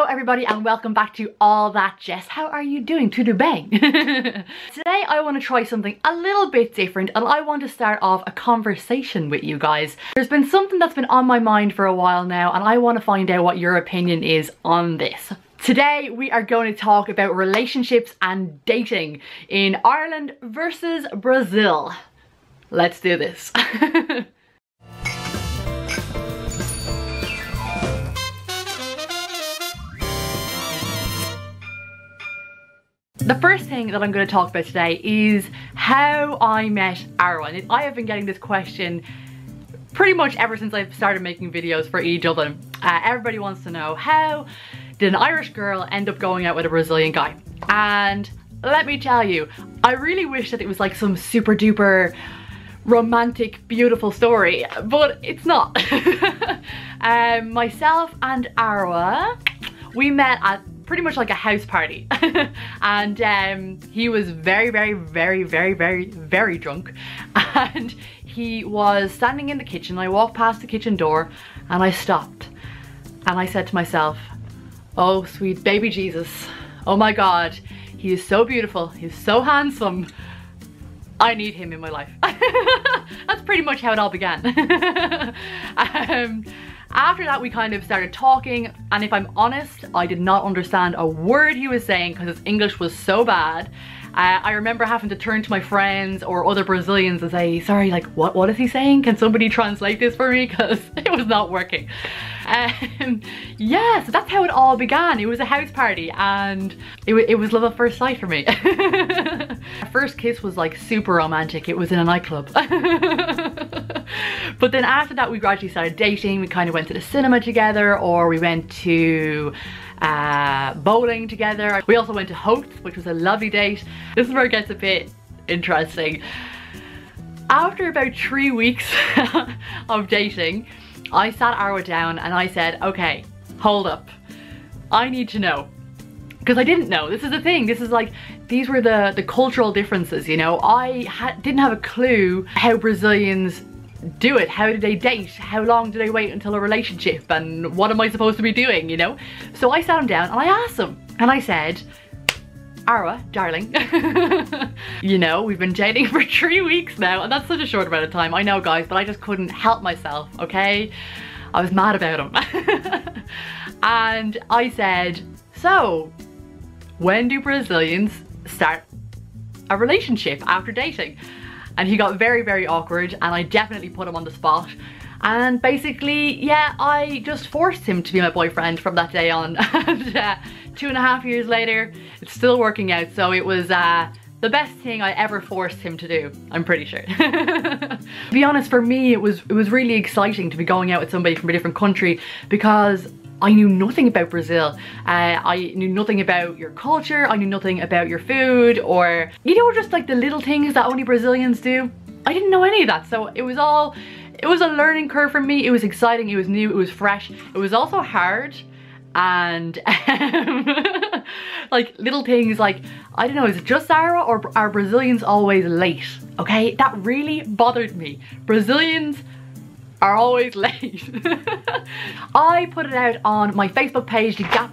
Hello everybody and welcome back to All That Jess. How are you doing? To the bang. Today I want to try something a little bit different and I want to start off a conversation with you guys. There's been something that's been on my mind for a while now and I want to find out what your opinion is on this. Today we are going to talk about relationships and dating in Ireland versus Brazil. Let's do this. The first thing that I'm going to talk about today is how I met Arwa. And I have been getting this question pretty much ever since I've started making videos for E Dublin. Uh, everybody wants to know how did an Irish girl end up going out with a Brazilian guy? And let me tell you, I really wish that it was like some super duper romantic, beautiful story, but it's not. um, myself and Arwa, we met at pretty much like a house party. and um, he was very, very, very, very, very, very drunk. And he was standing in the kitchen. I walked past the kitchen door and I stopped. And I said to myself, oh, sweet baby Jesus. Oh my God, he is so beautiful. He's so handsome. I need him in my life. That's pretty much how it all began. um, after that, we kind of started talking, and if I'm honest, I did not understand a word he was saying because his English was so bad. Uh, I remember having to turn to my friends or other Brazilians and say, sorry, like, what, what is he saying? Can somebody translate this for me? Because it was not working. Um, yeah, so that's how it all began. It was a house party and it, it was love at first sight for me. Our first kiss was like super romantic. It was in a nightclub. but then after that, we gradually started dating. We kind of went to the cinema together or we went to uh, bowling together. We also went to Howth, which was a lovely date. This is where it gets a bit interesting. After about three weeks of dating, I sat Arwa down and I said, okay, hold up. I need to know. Because I didn't know. This is the thing. This is like, these were the, the cultural differences, you know. I didn't have a clue how Brazilians do it? How do they date? How long do they wait until a relationship? And what am I supposed to be doing, you know? So I sat him down and I asked him and I said, Arwa, darling, you know, we've been dating for three weeks now and that's such a short amount of time. I know guys, but I just couldn't help myself, okay? I was mad about him. and I said, so when do Brazilians start a relationship after dating? and he got very, very awkward and I definitely put him on the spot. And basically, yeah, I just forced him to be my boyfriend from that day on. and uh, two and a half years later, it's still working out. So it was uh, the best thing I ever forced him to do, I'm pretty sure. to be honest, for me, it was, it was really exciting to be going out with somebody from a different country because I knew nothing about Brazil. Uh, I knew nothing about your culture. I knew nothing about your food or, you know, just like the little things that only Brazilians do. I didn't know any of that. So it was all, it was a learning curve for me. It was exciting. It was new. It was fresh. It was also hard and um, like little things like I don't know is it just Sarah or are Brazilians always late? Okay? That really bothered me. Brazilians are always late. I put it out on my Facebook page, the Gap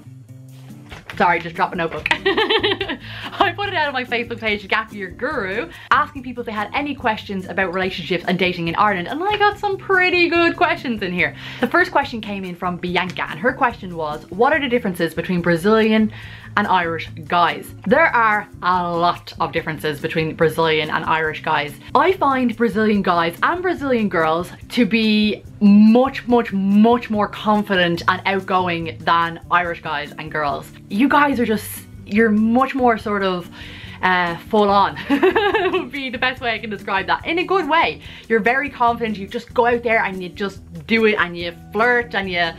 Sorry, just dropped a notebook. I put it out on my Facebook page, Gap Year Guru, asking people if they had any questions about relationships and dating in Ireland, and I got some pretty good questions in here. The first question came in from Bianca, and her question was, what are the differences between Brazilian and Irish guys? There are a lot of differences between Brazilian and Irish guys. I find Brazilian guys and Brazilian girls to be much, much, much more confident and outgoing than Irish guys and girls. You guys are just, you're much more sort of uh, full on would be the best way I can describe that in a good way. You're very confident, you just go out there and you just do it and you flirt and you,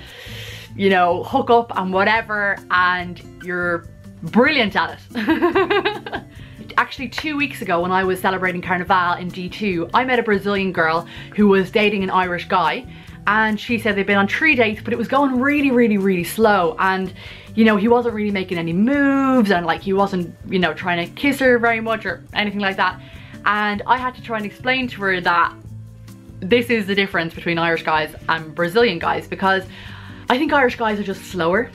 you know, hook up and whatever and you're brilliant at it. actually two weeks ago when I was celebrating Carnival in D2, I met a Brazilian girl who was dating an Irish guy and she said they'd been on three dates but it was going really really really slow and you know he wasn't really making any moves and like he wasn't you know trying to kiss her very much or anything like that and I had to try and explain to her that this is the difference between Irish guys and Brazilian guys because I think Irish guys are just slower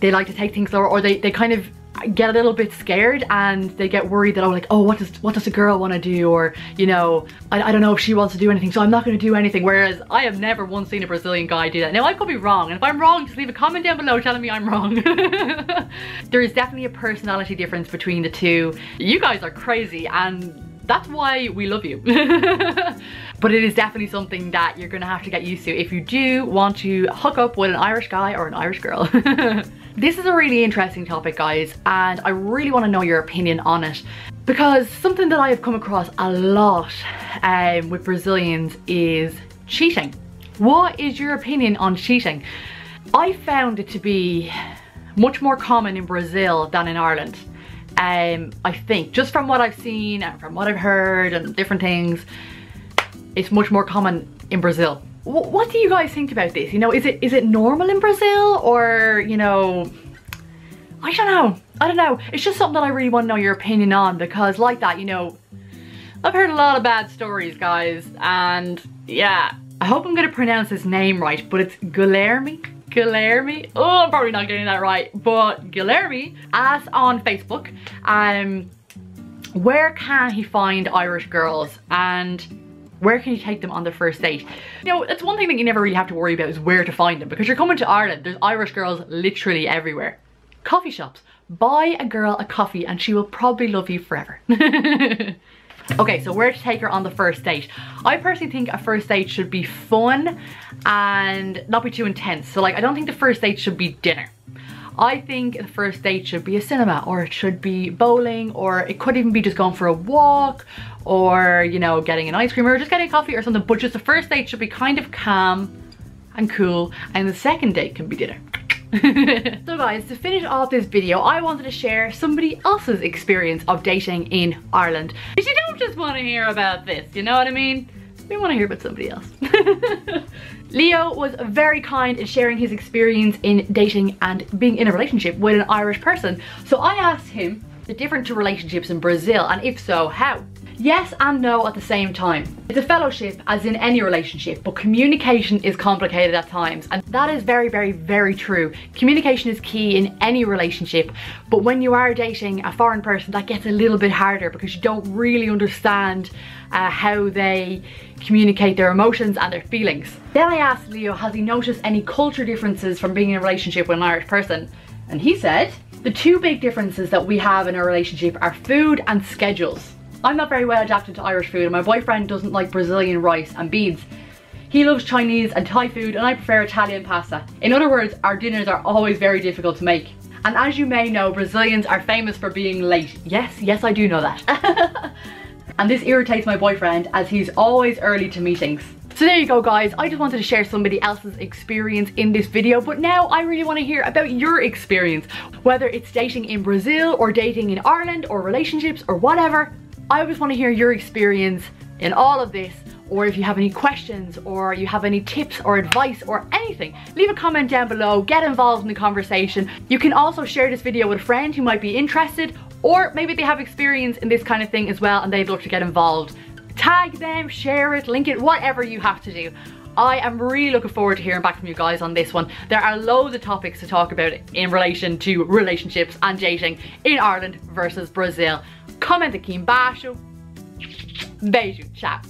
they like to take things slower or they, they kind of get a little bit scared and they get worried that oh like oh what does what does a girl want to do? Or you know I, I don't know if she wants to do anything so I'm not going to do anything. Whereas I have never once seen a Brazilian guy do that. Now I could be wrong and if I'm wrong just leave a comment down below telling me I'm wrong. There is definitely a personality difference between the two. You guys are crazy and that's why we love you. but it is definitely something that you're gonna have to get used to if you do want to hook up with an Irish guy or an Irish girl. This is a really interesting topic guys and I really want to know your opinion on it because something that I have come across a lot um, with Brazilians is cheating. What is your opinion on cheating? I found it to be much more common in Brazil than in Ireland. Um, I think, just from what I've seen and from what I've heard and different things, it's much more common in Brazil what do you guys think about this? You know, is it is it normal in Brazil or, you know, I don't know. I don't know. It's just something that I really want to know your opinion on because like that, you know, I've heard a lot of bad stories, guys, and yeah, I hope I'm going to pronounce his name right, but it's Guilherme. Guilherme. Oh, I'm probably not getting that right, but Guilherme asked on Facebook, um, where can he find Irish girls? And where can you take them on their first date? You know, that's one thing that you never really have to worry about is where to find them because you're coming to Ireland, there's Irish girls literally everywhere. Coffee shops. Buy a girl a coffee and she will probably love you forever. okay, so where to take her on the first date? I personally think a first date should be fun and not be too intense. So like, I don't think the first date should be dinner. I think the first date should be a cinema or it should be bowling or it could even be just going for a walk or, you know, getting an ice cream or just getting a coffee or something. But just the first date should be kind of calm and cool and the second date can be dinner. so guys, to finish off this video, I wanted to share somebody else's experience of dating in Ireland. Because you don't just want to hear about this, you know what I mean? We want to hear about somebody else. Leo was very kind in sharing his experience in dating and being in a relationship with an Irish person. So I asked him the different to relationships in Brazil and if so, how? Yes and no at the same time. It's a fellowship as in any relationship, but communication is complicated at times. And that is very, very, very true. Communication is key in any relationship, but when you are dating a foreign person, that gets a little bit harder because you don't really understand uh, how they communicate their emotions and their feelings. Then I asked Leo, has he noticed any culture differences from being in a relationship with an Irish person? And he said, the two big differences that we have in our relationship are food and schedules. I'm not very well adapted to Irish food and my boyfriend doesn't like Brazilian rice and beans. He loves Chinese and Thai food and I prefer Italian pasta. In other words, our dinners are always very difficult to make. And as you may know, Brazilians are famous for being late. Yes, yes I do know that. and this irritates my boyfriend as he's always early to meetings. So there you go guys, I just wanted to share somebody else's experience in this video, but now I really want to hear about your experience. Whether it's dating in Brazil or dating in Ireland or relationships or whatever, I always want to hear your experience in all of this or if you have any questions or you have any tips or advice or anything, leave a comment down below, get involved in the conversation. You can also share this video with a friend who might be interested or maybe they have experience in this kind of thing as well and they'd love to get involved. Tag them, share it, link it, whatever you have to do. I am really looking forward to hearing back from you guys on this one. There are loads of topics to talk about in relation to relationships and dating in Ireland versus Brazil. Comenta aqui embaixo. Beijo, tchau.